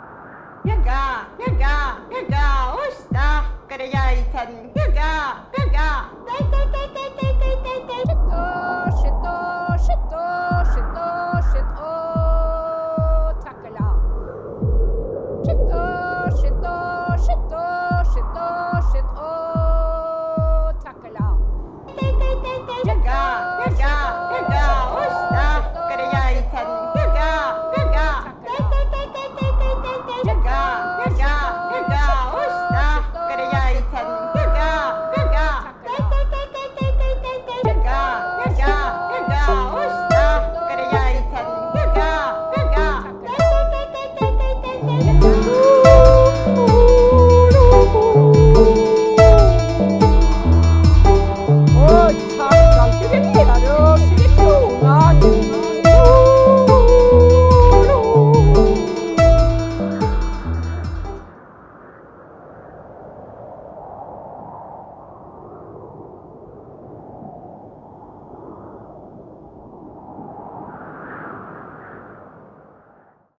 Bjørga, Bjørga, Bjørga, å stakkare geiten. Bjørga, Bjørga, dei, dei, dei, dei, dei, dei, dei, dei. Shit og shit og shit og shit og takkela. legal. Oxi.